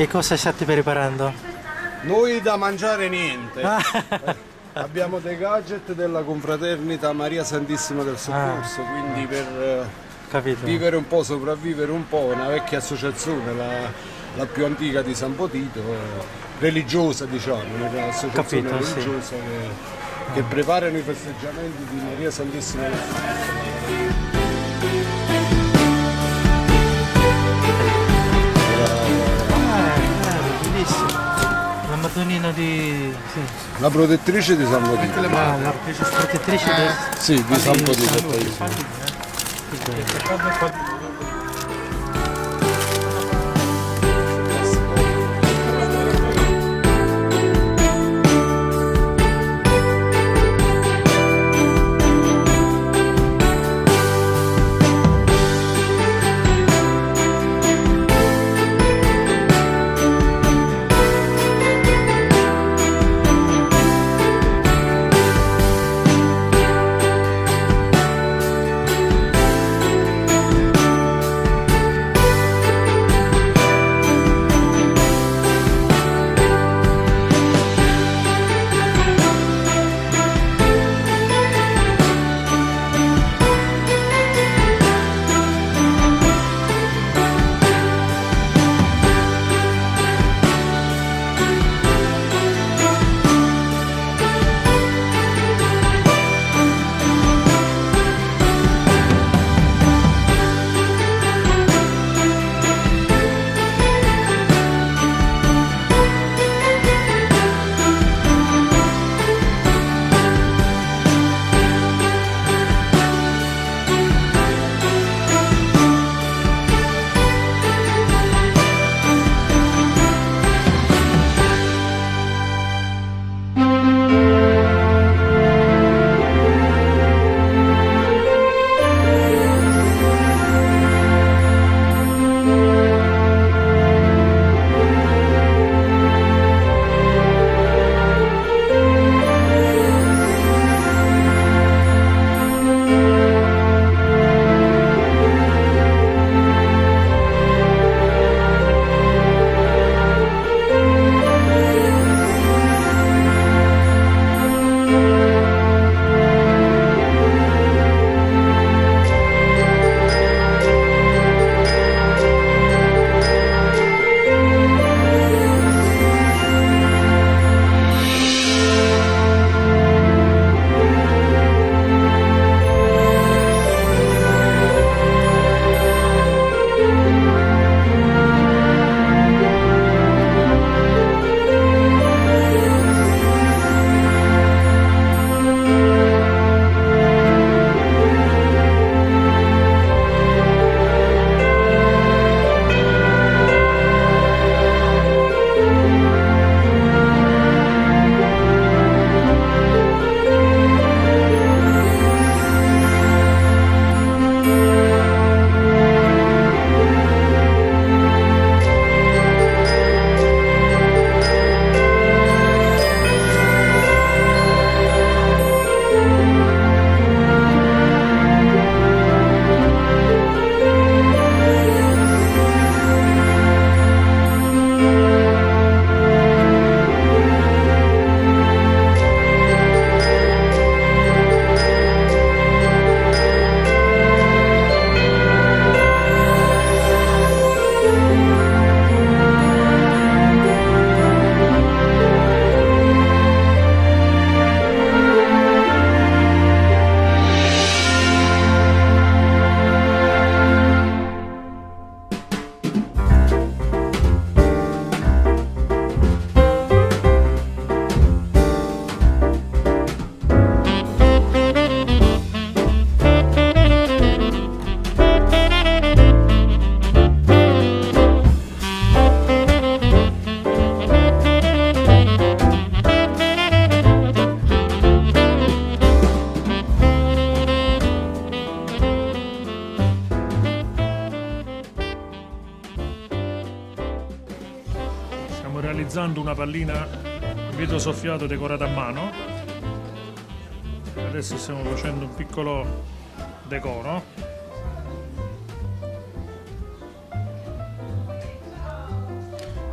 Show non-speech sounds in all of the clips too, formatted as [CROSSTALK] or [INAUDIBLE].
Che cosa state preparando? Noi da mangiare niente. Ah. [LAUGHS] Abbiamo dei gadget della confraternita Maria Santissima del Soccorso, quindi per eh, Capito? vivere un po', sopravvivere un po', una vecchia associazione, la, la più antica di San Potito, religiosa diciamo, un'associazione Capito, sì. religiosa che, che preparano i festeggiamenti di Maria Santissima del Soccorso. La Madonnina di... Sì. La protettrice di San Potito. Ah, la protettrice del... Sì, di San Potito. Pallina in vetro soffiato decorata a mano. Adesso stiamo facendo un piccolo decoro.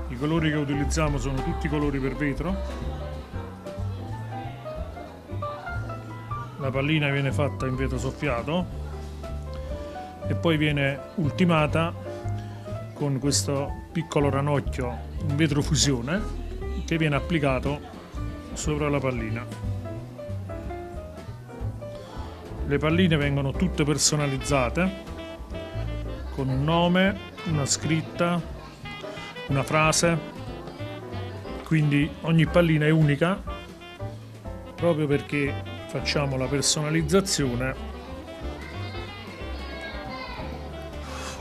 I colori che utilizziamo sono tutti colori per vetro. La pallina viene fatta in vetro soffiato e poi viene ultimata con questo piccolo ranocchio in vetro fusione che viene applicato sopra la pallina. Le palline vengono tutte personalizzate con un nome, una scritta, una frase, quindi ogni pallina è unica proprio perché facciamo la personalizzazione.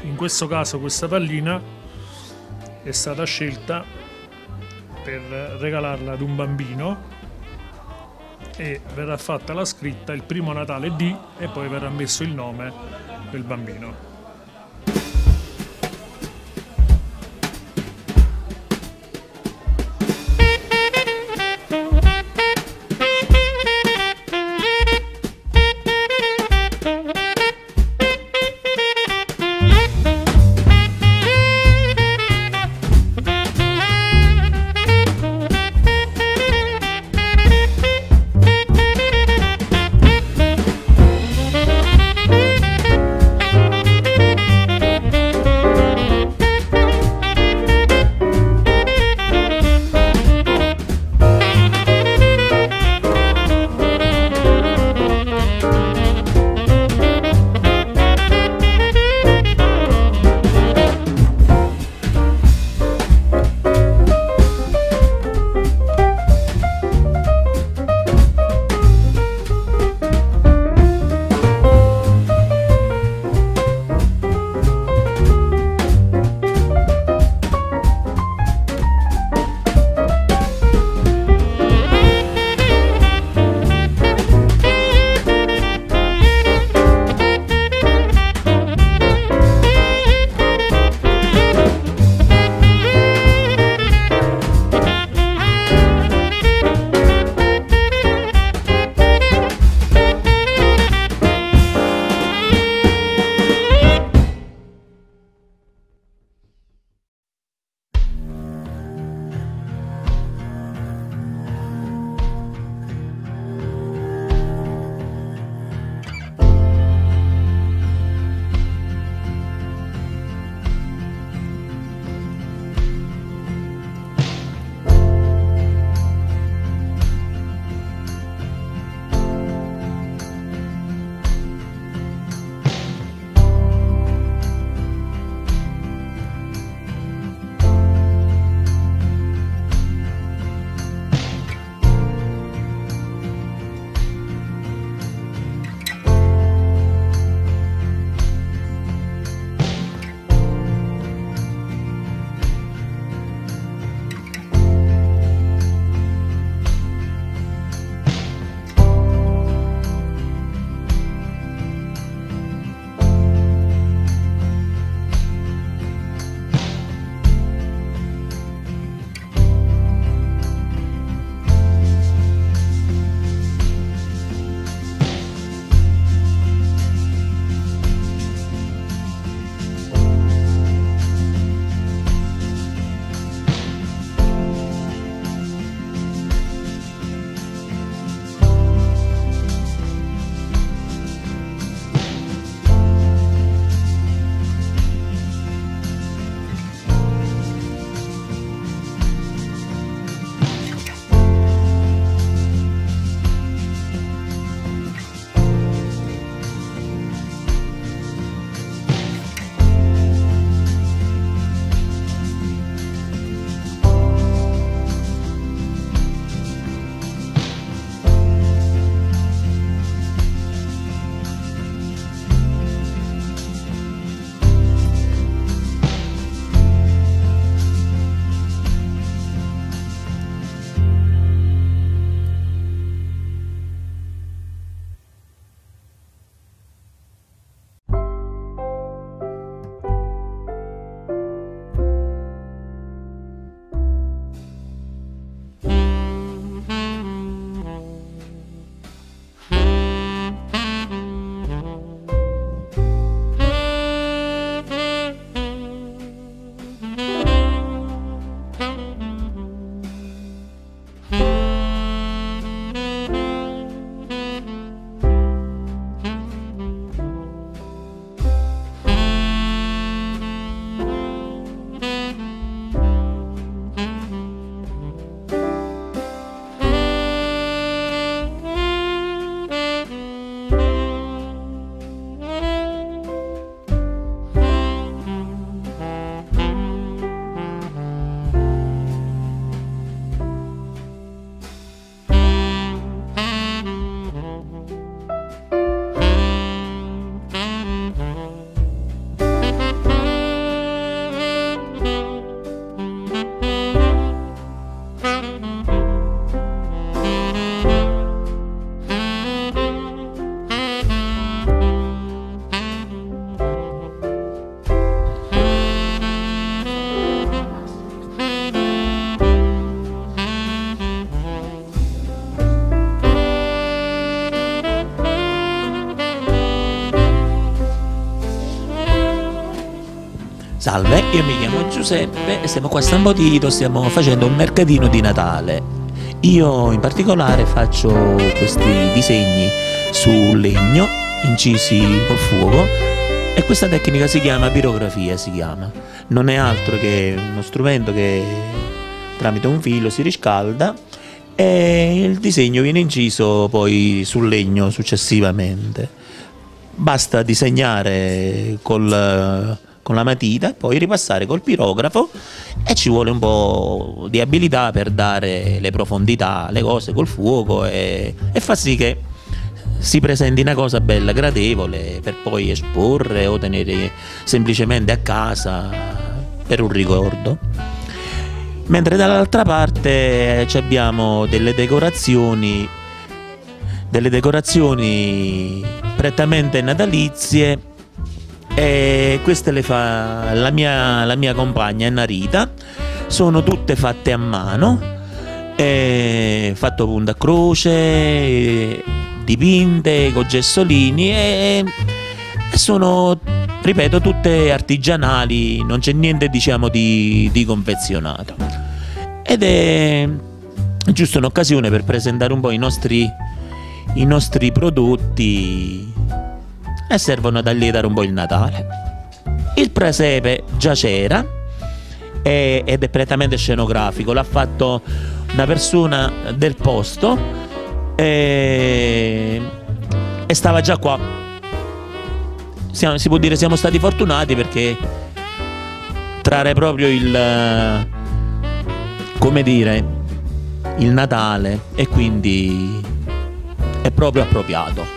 In questo caso questa pallina è stata scelta per regalarla ad un bambino e verrà fatta la scritta il primo Natale di e poi verrà messo il nome del bambino. Salve, io mi chiamo Giuseppe e siamo qua a San Botito, stiamo facendo un mercatino di Natale. Io in particolare faccio questi disegni su legno incisi col fuoco e questa tecnica si chiama pirografia, si chiama. Non è altro che uno strumento che tramite un filo si riscalda e il disegno viene inciso poi sul legno successivamente. Basta disegnare col, con la matita e poi ripassare col pirografo e ci vuole un po' di abilità per dare le profondità alle cose col fuoco e, e fa sì che si presenti una cosa bella, gradevole per poi esporre o tenere semplicemente a casa per un ricordo. Mentre dall'altra parte abbiamo delle decorazioni delle decorazioni prettamente natalizie e queste le fa la mia, la mia compagna Narita sono tutte fatte a mano fatto punta a croce dipinte con gessolini e sono ripeto, tutte artigianali, non c'è niente diciamo di, di confezionato. Ed è giusto un'occasione per presentare un po' i nostri, i nostri prodotti e servono ad allietare un po' il Natale. Il presepe già c'era ed è prettamente scenografico, l'ha fatto una persona del posto e, e stava già qua siamo, si può dire siamo stati fortunati perché trarre proprio il come dire il Natale e quindi è proprio appropriato.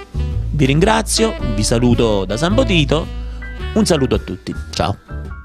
Vi ringrazio, vi saluto da San Botito, un saluto a tutti, ciao. Ciao,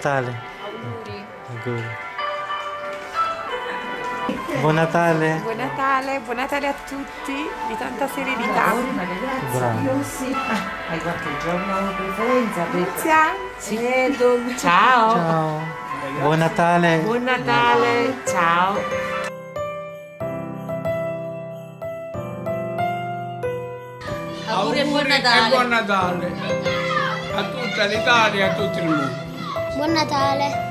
Natale. Auguri. Auguri. Buon Natale. Buon Natale, buon Natale a tutti, di tanta serenità. Bravo. Hai qualche giorno di preferenza? Grazie. Sì. Ciao. Ciao. Buon Natale. Buon Natale, ciao. Auguri e buon E Natale. buon Natale a tutta l'Italia e a tutto il mondo. Buon Natale.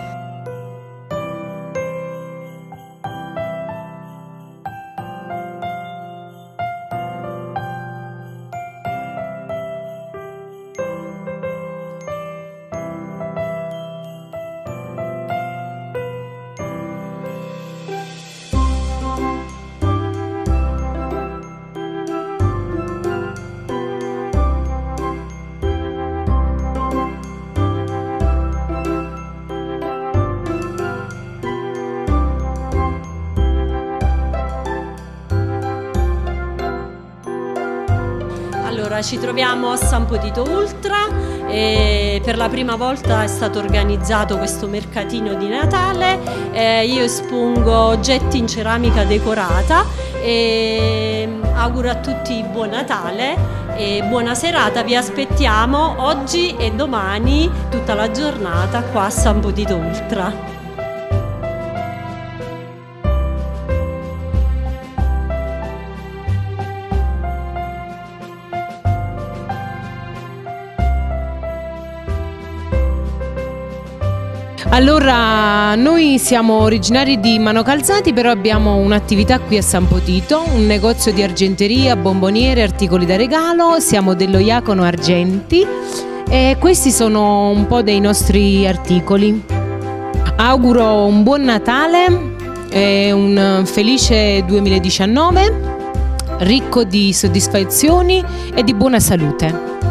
Allora, ci troviamo a San Potito Ultra e per la prima volta è stato organizzato questo mercatino di Natale. Eh, io espongo oggetti in ceramica decorata e auguro a tutti buon Natale e buona serata. Vi aspettiamo oggi e domani tutta la giornata qua a San Potito Ultra. Allora, noi siamo originari di Mano Calzati, però abbiamo un'attività qui a San Potito, un negozio di argenteria, bomboniere, articoli da regalo, siamo dello Iacono Argenti e questi sono un po' dei nostri articoli. Auguro un buon Natale e un felice 2019, ricco di soddisfazioni e di buona salute.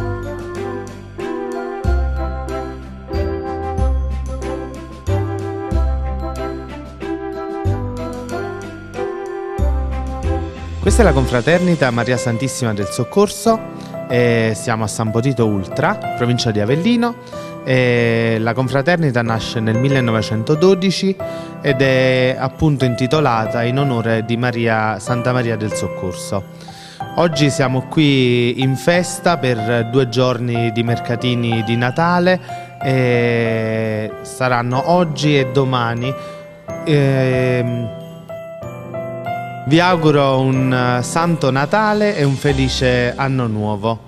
Questa è la confraternita Maria Santissima del Soccorso, e siamo a San Potito Ultra, provincia di Avellino. e la confraternita nasce nel 1912 ed è appunto intitolata in onore di Maria, Santa Maria del Soccorso. Oggi siamo qui in festa per due giorni di mercatini di Natale e saranno oggi e domani. Ehm, vi auguro un eh, santo Natale e un felice anno nuovo.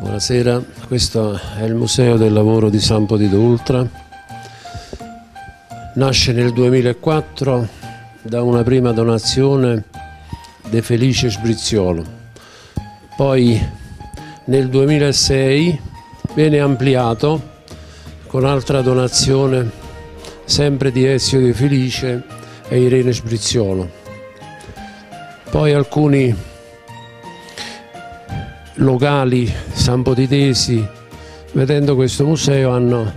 Buonasera, questo è il Museo del Lavoro di San Potito Ultra. Nasce nel 2004 da una prima donazione De Felice Sbriziolo. Poi nel 2006 viene ampliato con altra donazione sempre di Ezio De Felice e Irene Sbriziolo. Poi alcuni locali sampotitesi, vedendo questo museo, hanno,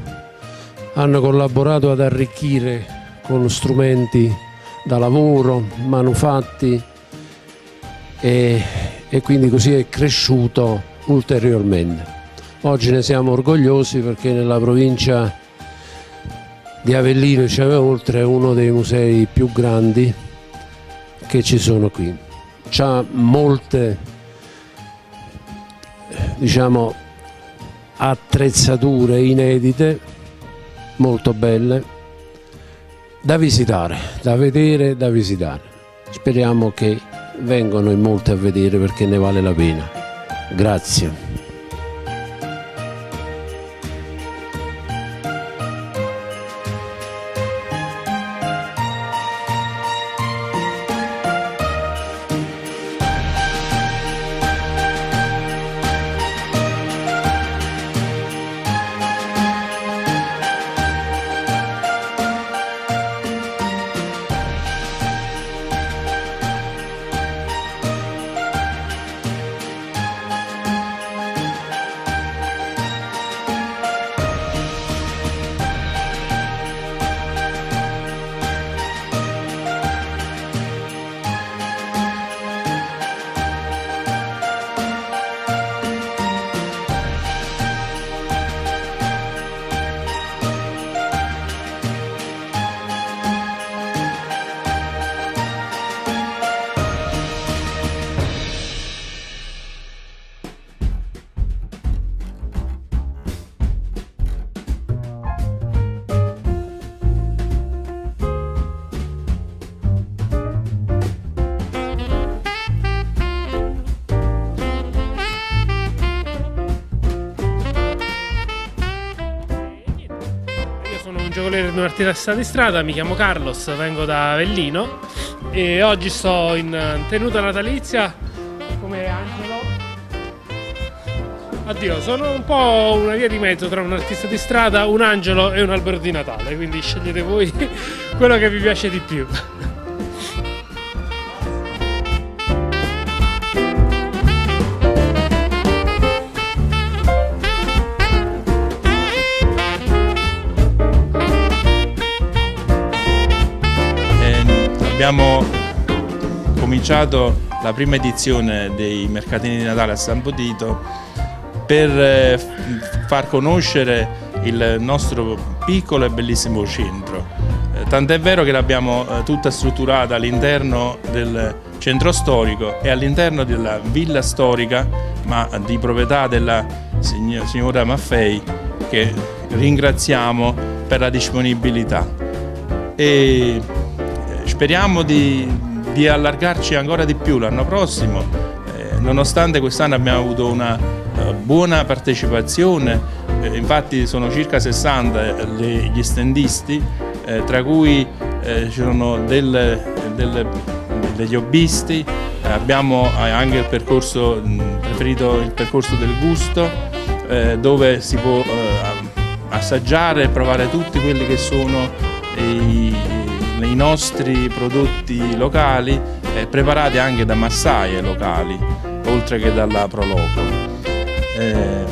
hanno collaborato ad arricchire con strumenti da lavoro, manufatti e, e quindi così è cresciuto ulteriormente. Oggi ne siamo orgogliosi perché nella provincia di Avellino c'è oltre uno dei musei più grandi che ci sono qui. C'ha molte diciamo attrezzature inedite molto belle da visitare, da vedere, da visitare. Speriamo che vengano in molti a vedere perché ne vale la pena. Grazie. Un artista di strada, mi chiamo Carlos, vengo da Avellino e oggi sto in tenuta natalizia come Angelo. Addio, sono un po' una via di mezzo tra un artista di strada, un angelo e un albero di Natale, quindi scegliete voi [LAUGHS] quello che vi piace di più. Abbiamo cominciato la prima edizione dei mercatini di Natale a San Potito per eh, far conoscere il nostro piccolo e bellissimo centro. Eh, tant'è vero che l'abbiamo eh, tutta strutturata all'interno del centro storico e all'interno della villa storica, ma di proprietà della sign- signora Maffei, che ringraziamo per la disponibilità. E speriamo di, di allargarci ancora di più l'anno prossimo, eh, nonostante quest'anno abbiamo avuto una eh, buona partecipazione, eh, infatti sono circa 60 le- gli stendisti, eh, tra cui eh, sono del- del- degli hobbisti, eh, abbiamo anche il percorso preferito il percorso del gusto, eh, dove si può eh, assaggiare e provare tutti quelli che sono i, i nostri prodotti locali eh, preparati anche da massaie locali oltre che dalla Proloco. Eh,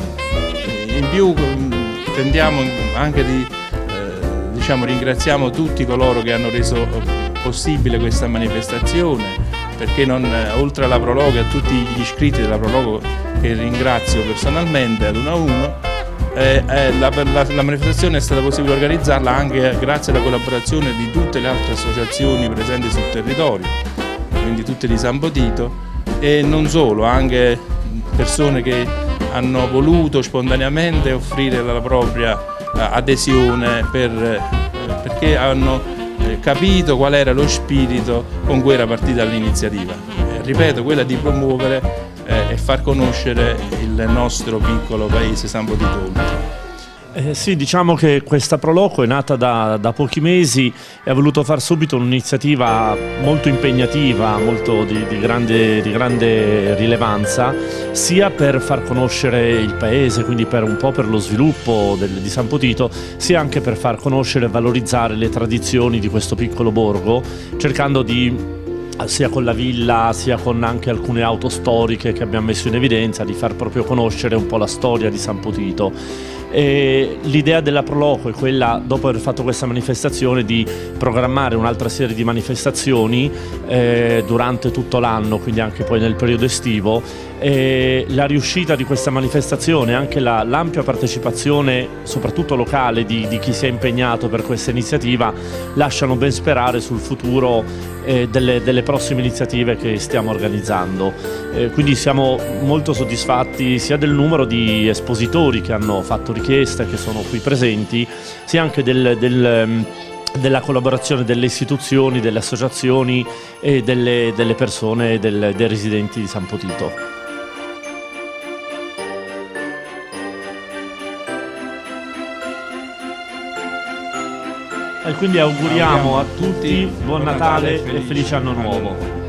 in più mh, tendiamo anche di eh, diciamo ringraziamo tutti coloro che hanno reso possibile questa manifestazione perché non, eh, oltre alla Prologo e a tutti gli iscritti della Prologo che ringrazio personalmente ad uno a uno eh, eh, la, la- la manifestazione è stata possibile organizzarla anche grazie alla collaborazione di tutte le altre associazioni presenti sul territorio, quindi tutte di San Potito e non solo, anche persone che hanno voluto spontaneamente offrire la propria eh, adesione per, eh, perché hanno eh, capito qual era lo spirito con cui era partita l'iniziativa. Ripeto, quella di promuovere e far conoscere il nostro piccolo paese San Ultra. Eh, sì, diciamo che questa Proloco è nata da, da pochi mesi e ha voluto far subito un'iniziativa molto impegnativa, molto di, di grande, di grande rilevanza, sia per far conoscere il paese, quindi per un po' per lo sviluppo del- di San Potito, sia anche per far conoscere e valorizzare le tradizioni di questo piccolo borgo, cercando di sia con la villa sia con anche alcune auto storiche che abbiamo messo in evidenza di far proprio conoscere un po' la storia di San Potito. E l'idea della Proloco è quella, dopo aver fatto questa manifestazione, di programmare un'altra serie di manifestazioni eh, durante tutto l'anno, quindi anche poi nel periodo estivo. E la riuscita di questa manifestazione, anche la- l'ampia partecipazione, soprattutto locale, di, di chi si è impegnato per questa iniziativa, lasciano ben sperare sul futuro eh, delle, delle prossime iniziative che stiamo organizzando. Eh, quindi siamo molto soddisfatti sia del numero di espositori che hanno fatto richiesta e che sono qui presenti, sia anche del- del, ehm, della collaborazione delle istituzioni, delle associazioni e delle, delle persone, del- dei residenti di San Potito. E quindi auguriamo a tutti buon Natale e felice anno nuovo.